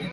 I'm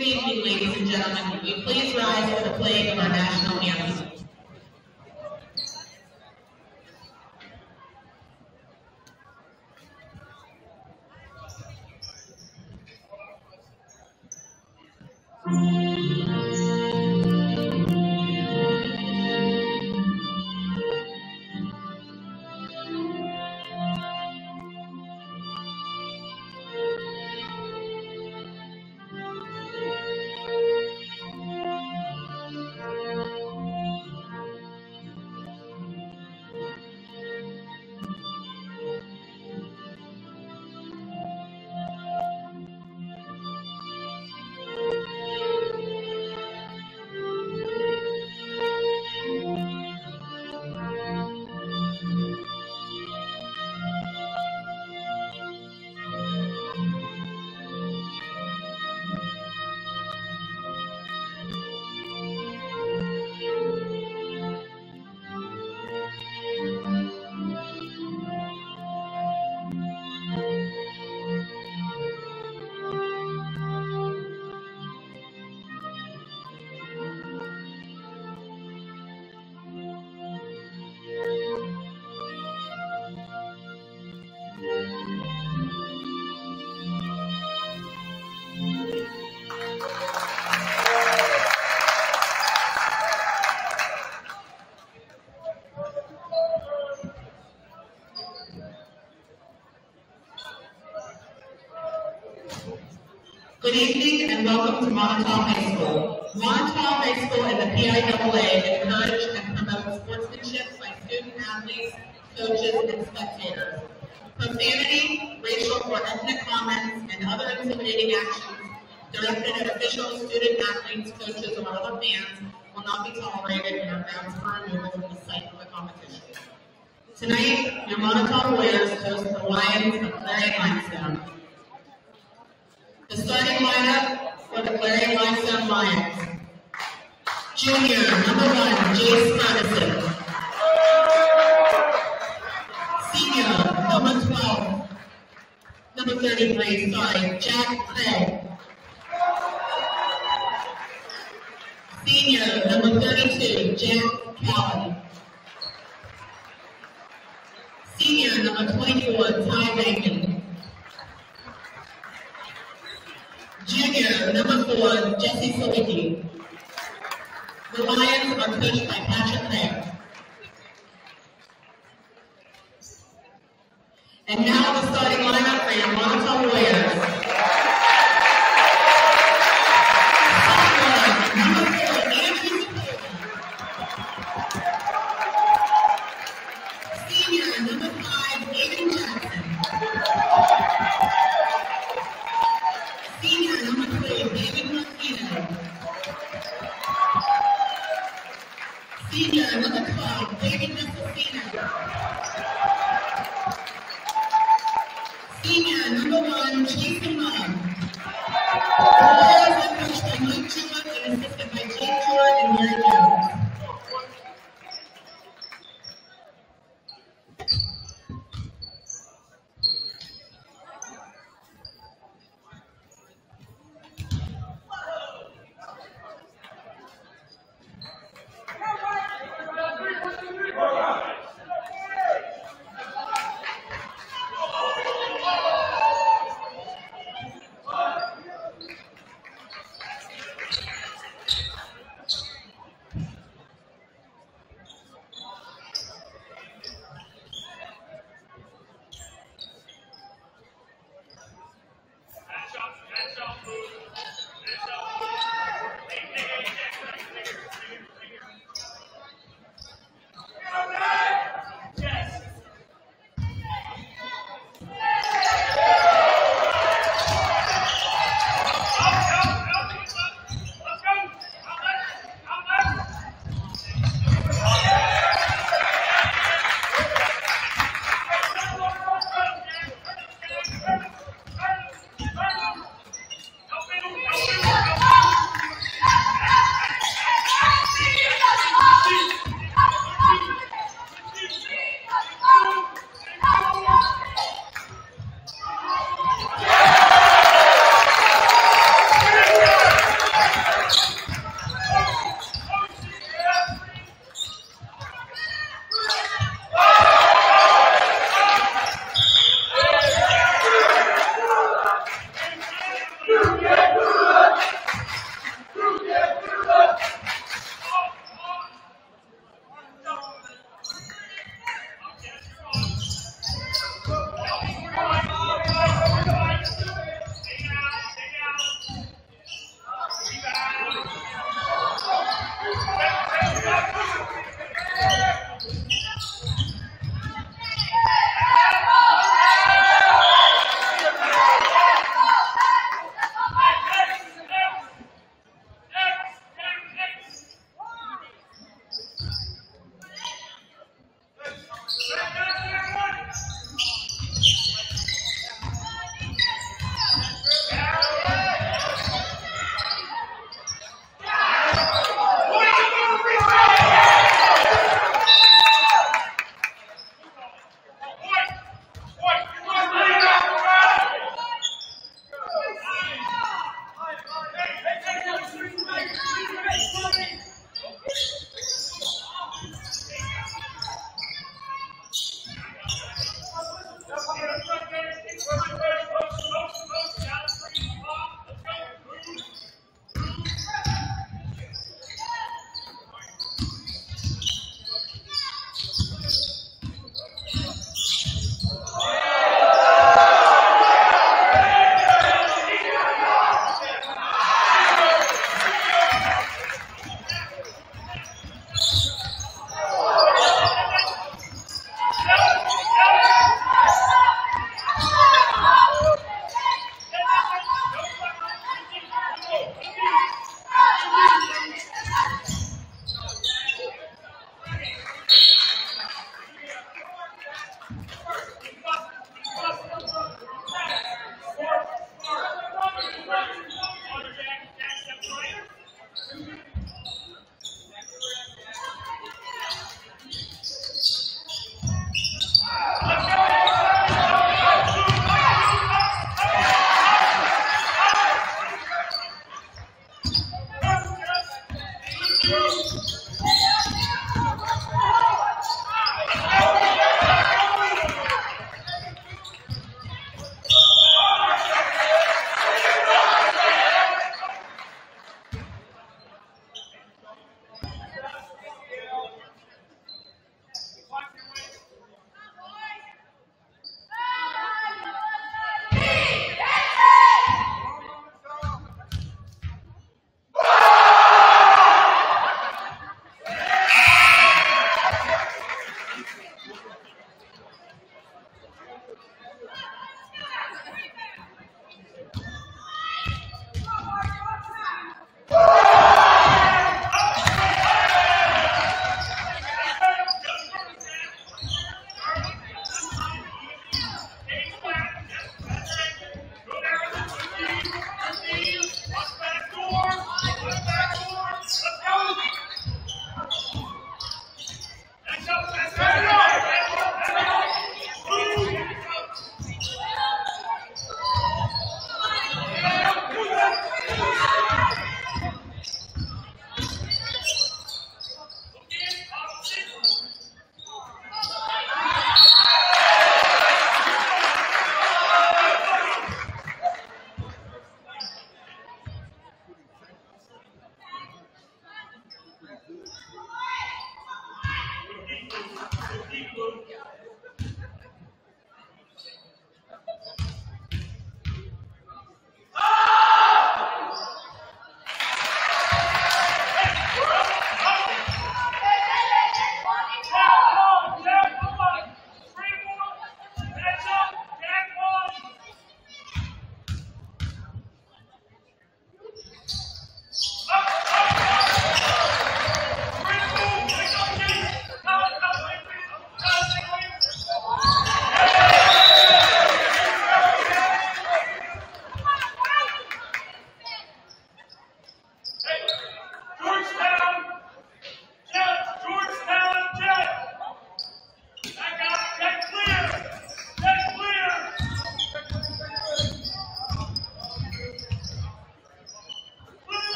Good evening, ladies and gentlemen. Will you please rise for the playing of our national anthem?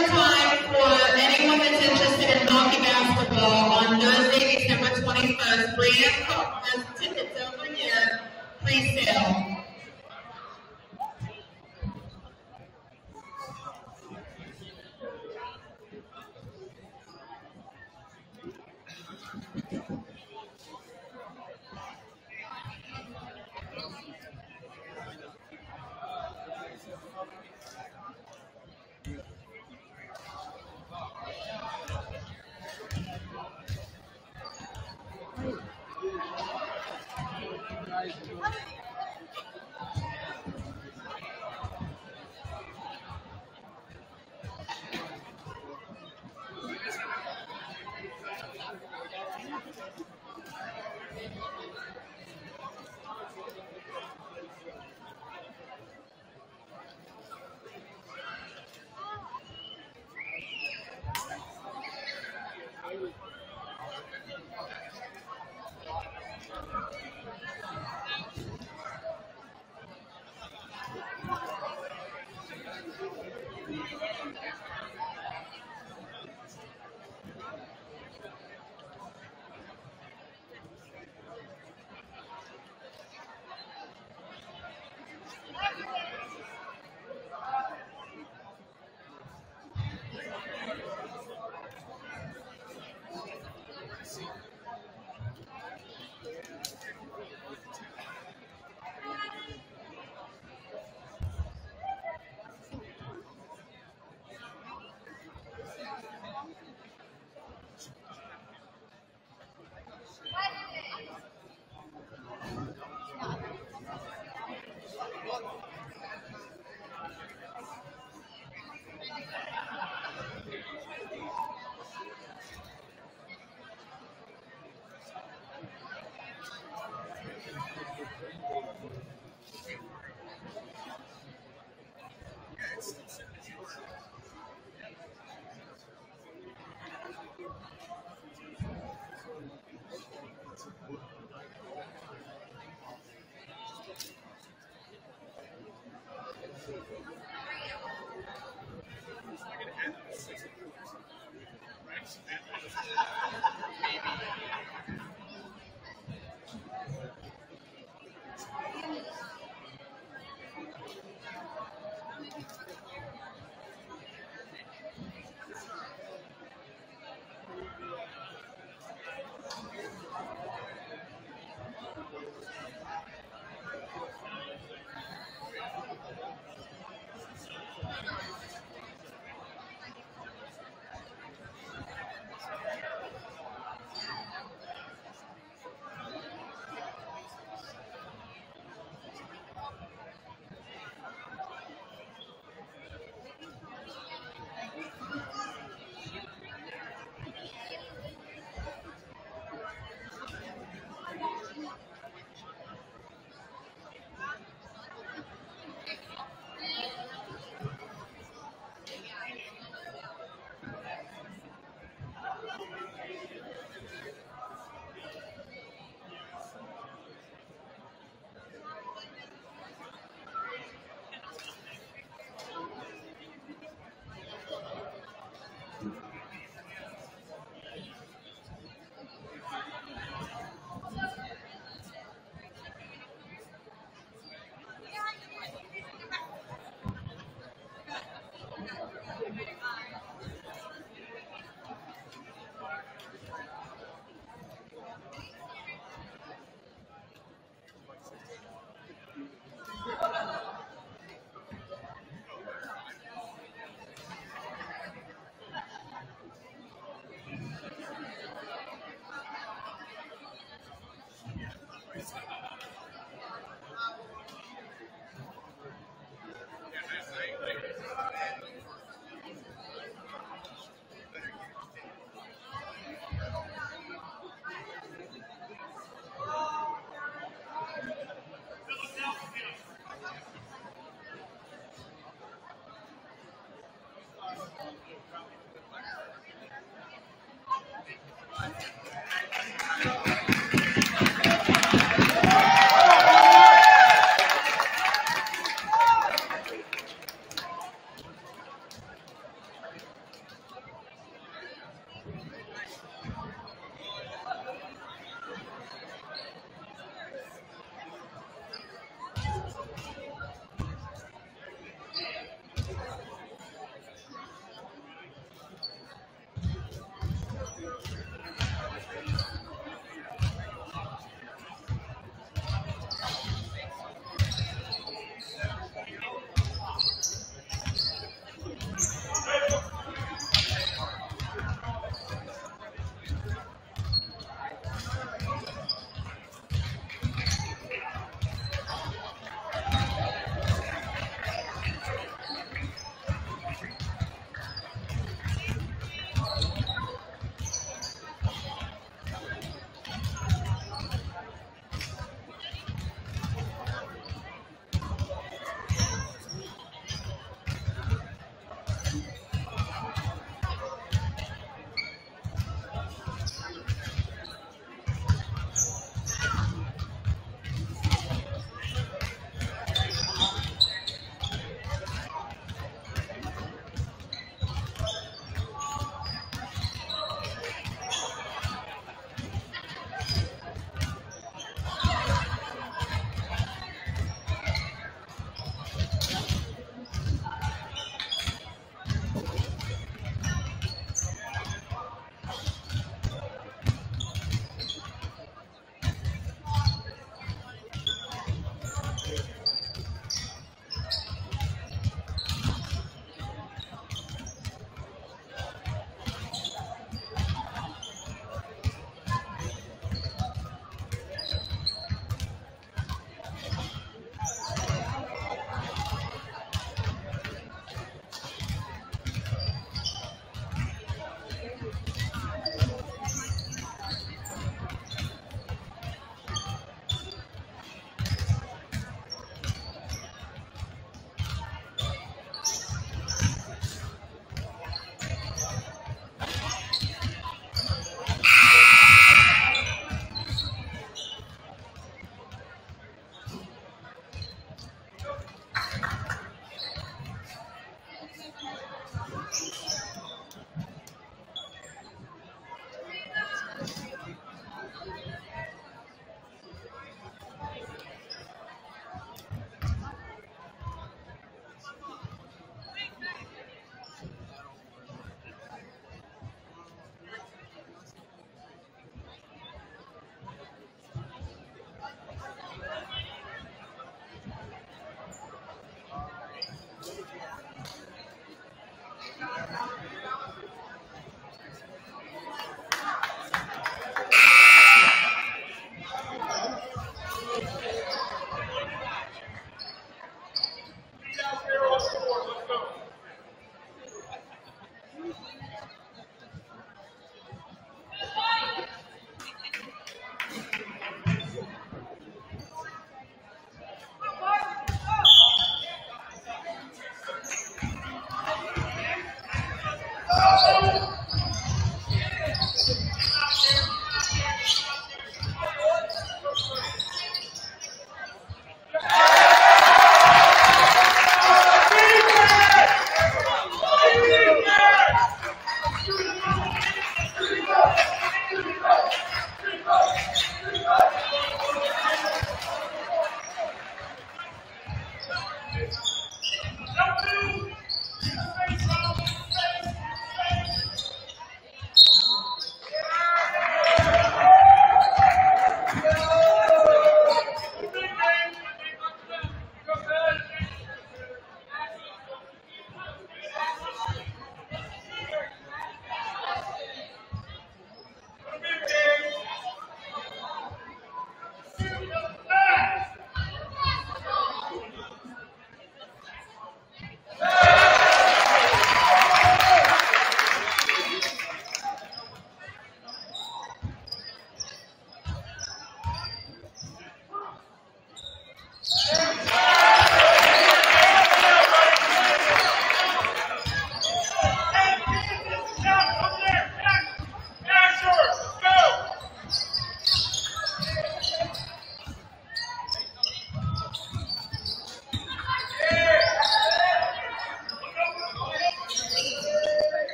More time for anyone that's interested in hockey basketball on Thursday, December 21st. Brianne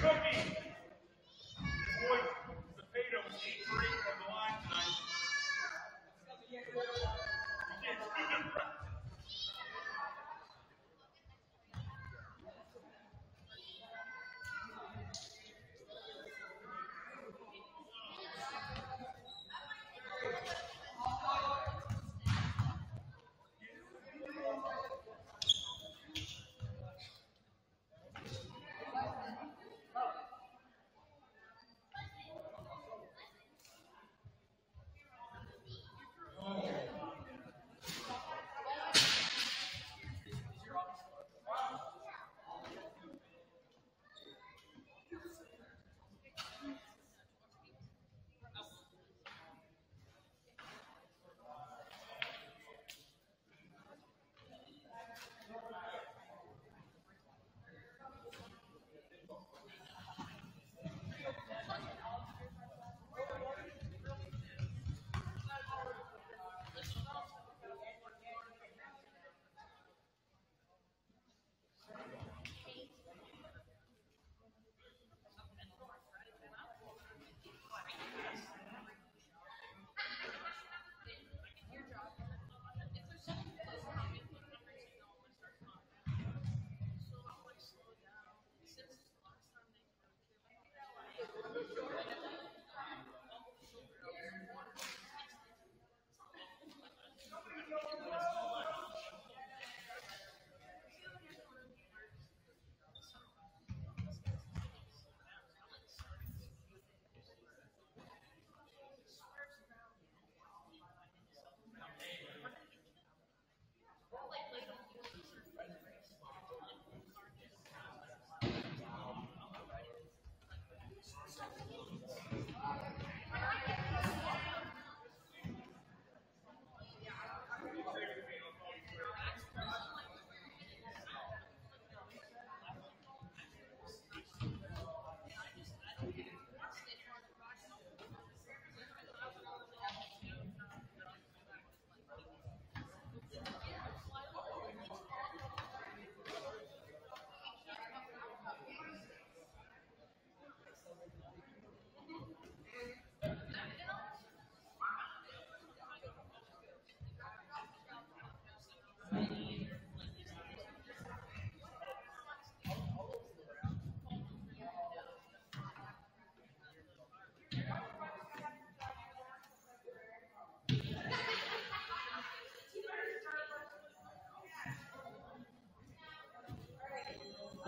Cookie.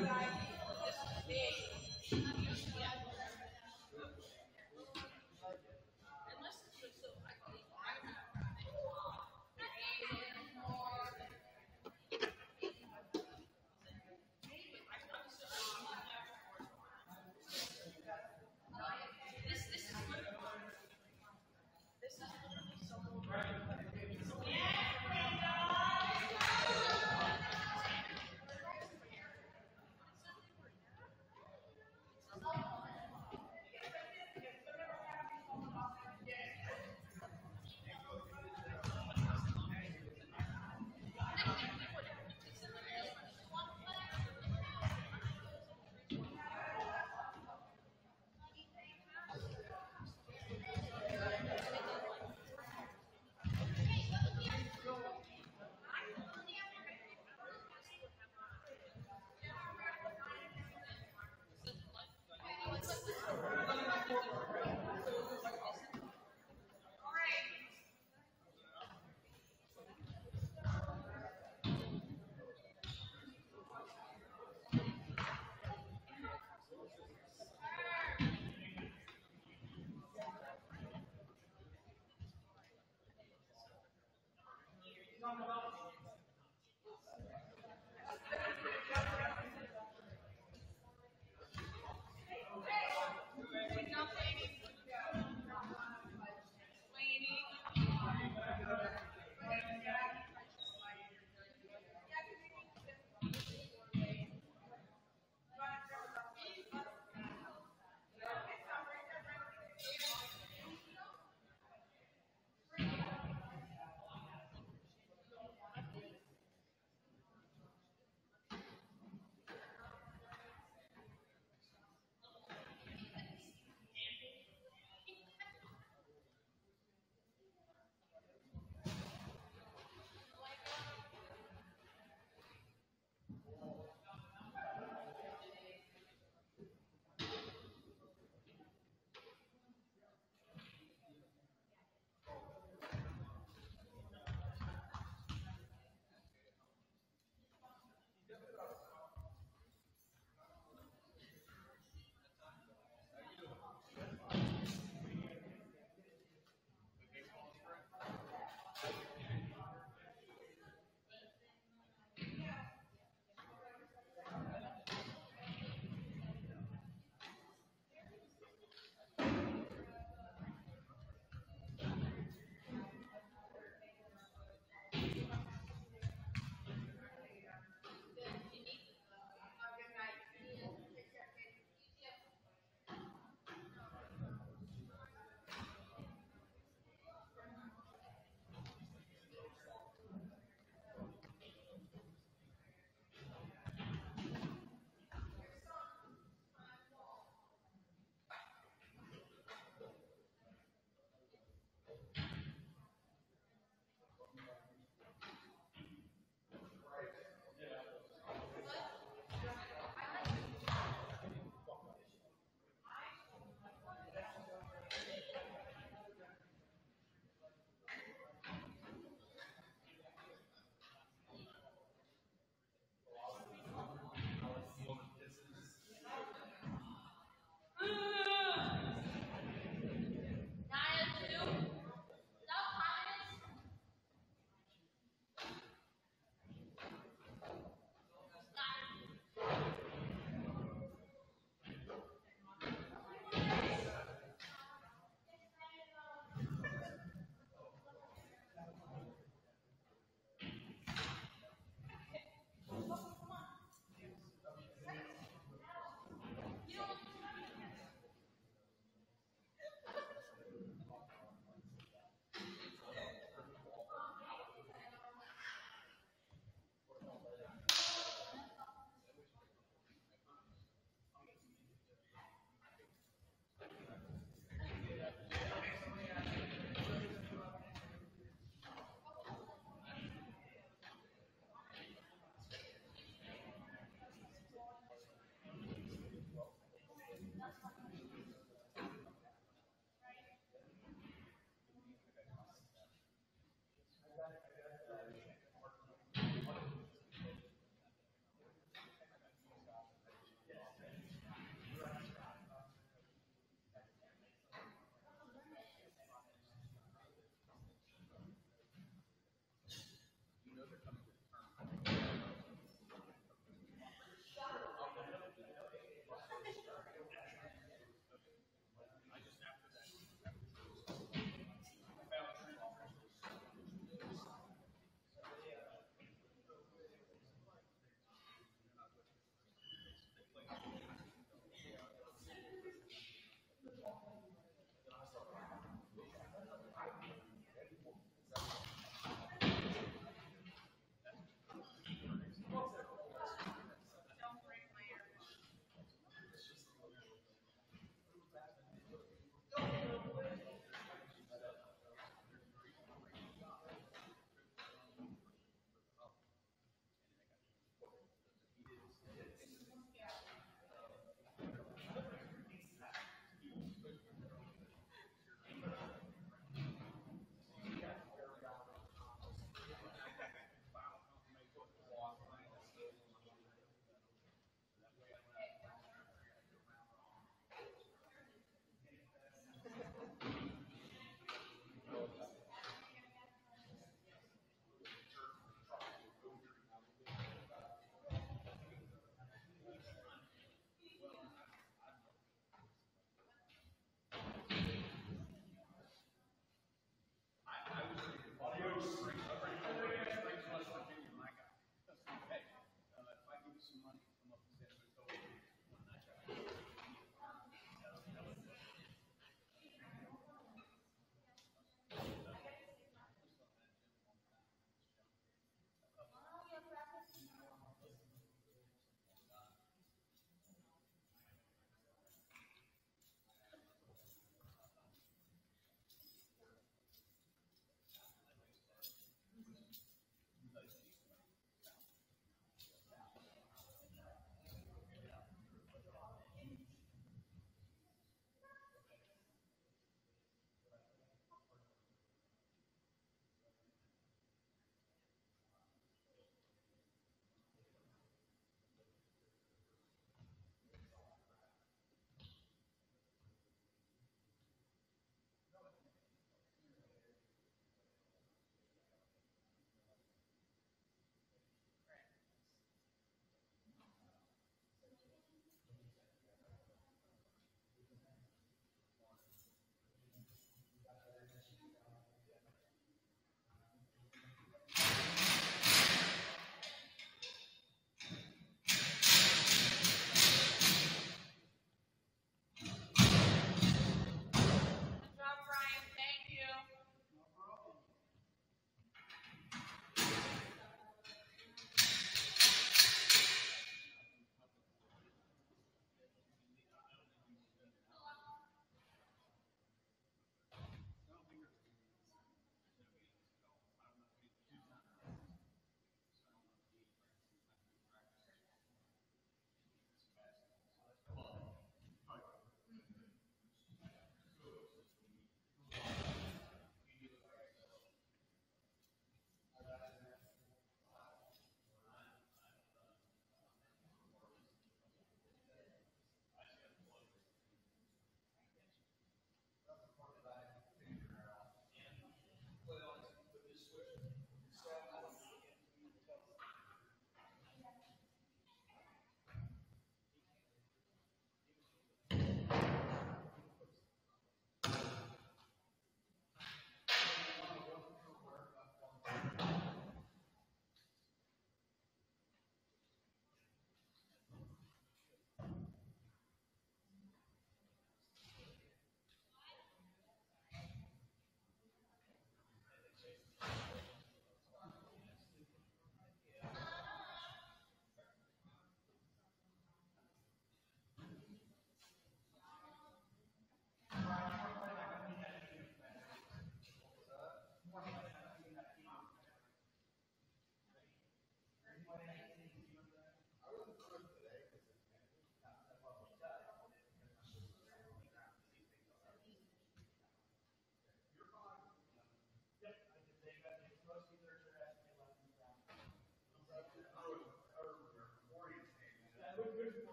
Bye-bye. talking about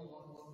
الله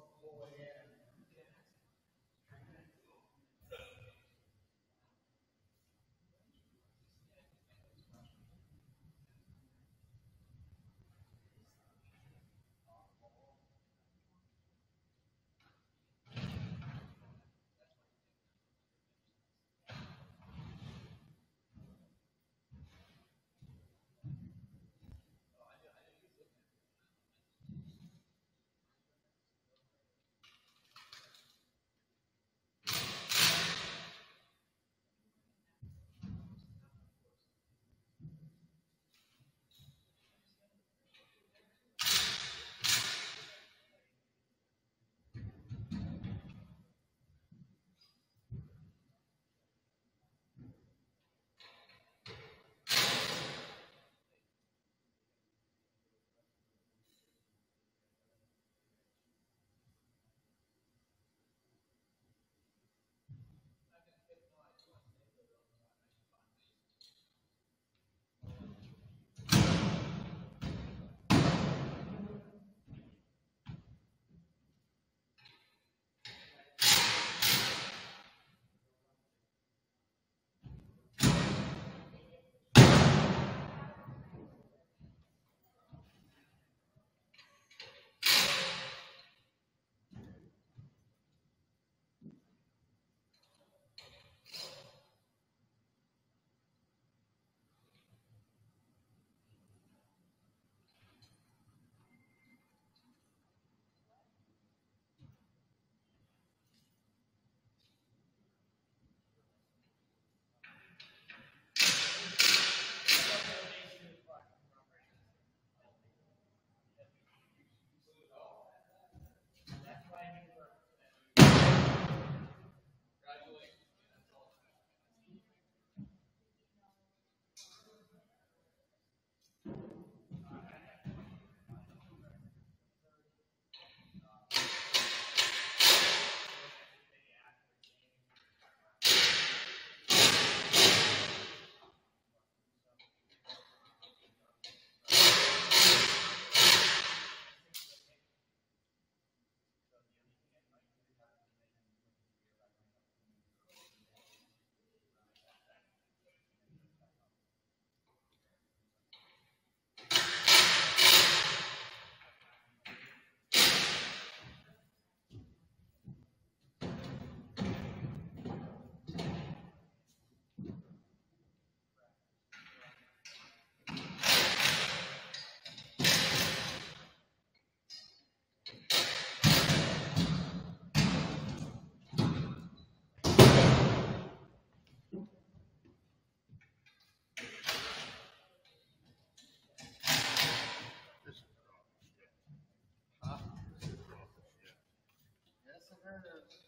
Serve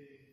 de